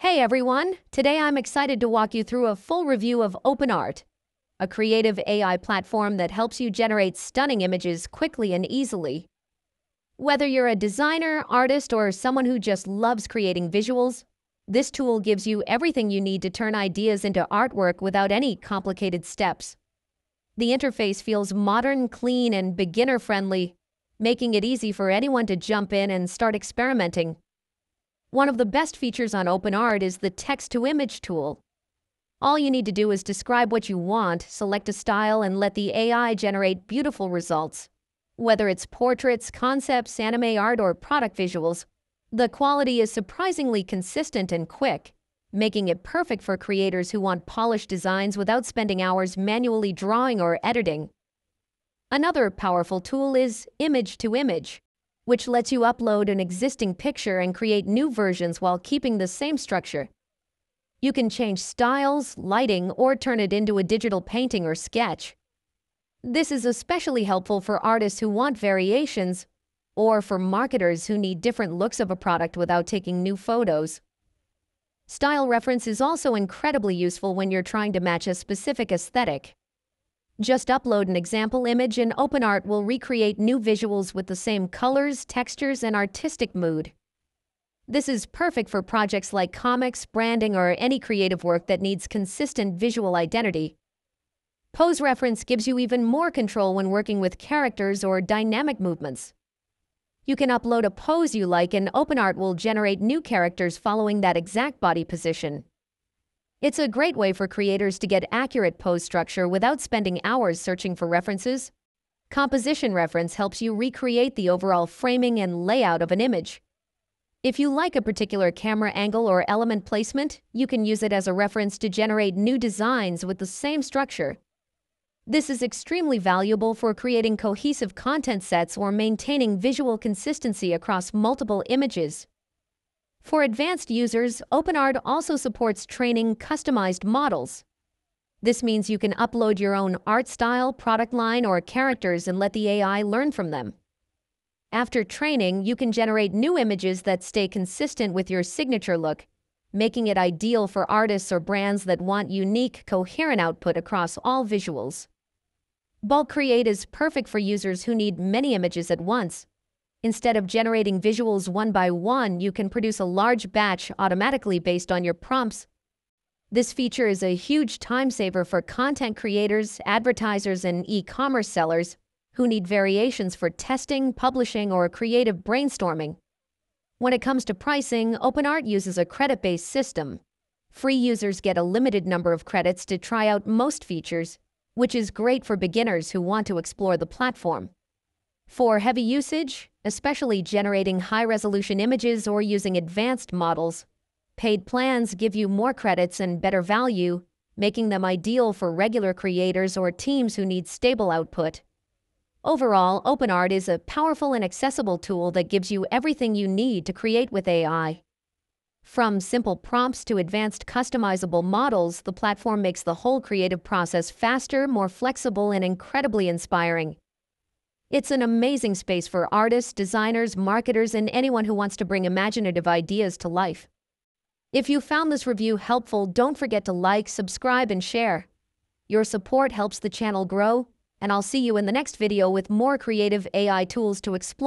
Hey everyone! Today I'm excited to walk you through a full review of OpenArt, a creative AI platform that helps you generate stunning images quickly and easily. Whether you're a designer, artist, or someone who just loves creating visuals, this tool gives you everything you need to turn ideas into artwork without any complicated steps. The interface feels modern, clean, and beginner-friendly, making it easy for anyone to jump in and start experimenting. One of the best features on OpenArt is the text-to-image tool. All you need to do is describe what you want, select a style, and let the AI generate beautiful results. Whether it's portraits, concepts, anime art, or product visuals, the quality is surprisingly consistent and quick, making it perfect for creators who want polished designs without spending hours manually drawing or editing. Another powerful tool is Image to Image, which lets you upload an existing picture and create new versions while keeping the same structure. You can change styles, lighting, or turn it into a digital painting or sketch. This is especially helpful for artists who want variations or for marketers who need different looks of a product without taking new photos. Style reference is also incredibly useful when you're trying to match a specific aesthetic. Just upload an example image and OpenArt will recreate new visuals with the same colors, textures, and artistic mood. This is perfect for projects like comics, branding, or any creative work that needs consistent visual identity. Pose reference gives you even more control when working with characters or dynamic movements. You can upload a pose you like and OpenArt will generate new characters following that exact body position. It's a great way for creators to get accurate pose structure without spending hours searching for references. Composition reference helps you recreate the overall framing and layout of an image. If you like a particular camera angle or element placement, you can use it as a reference to generate new designs with the same structure. This is extremely valuable for creating cohesive content sets or maintaining visual consistency across multiple images. For advanced users, OpenArt also supports training customized models. This means you can upload your own art style, product line, or characters and let the AI learn from them. After training, you can generate new images that stay consistent with your signature look, making it ideal for artists or brands that want unique, coherent output across all visuals. Bulk Create is perfect for users who need many images at once, Instead of generating visuals one by one, you can produce a large batch automatically based on your prompts. This feature is a huge time saver for content creators, advertisers, and e-commerce sellers who need variations for testing, publishing, or creative brainstorming. When it comes to pricing, OpenArt uses a credit-based system. Free users get a limited number of credits to try out most features, which is great for beginners who want to explore the platform. For heavy usage, especially generating high-resolution images or using advanced models, paid plans give you more credits and better value, making them ideal for regular creators or teams who need stable output. Overall, OpenArt is a powerful and accessible tool that gives you everything you need to create with AI. From simple prompts to advanced customizable models, the platform makes the whole creative process faster, more flexible, and incredibly inspiring. It's an amazing space for artists, designers, marketers, and anyone who wants to bring imaginative ideas to life. If you found this review helpful, don't forget to like, subscribe, and share. Your support helps the channel grow, and I'll see you in the next video with more creative AI tools to explore.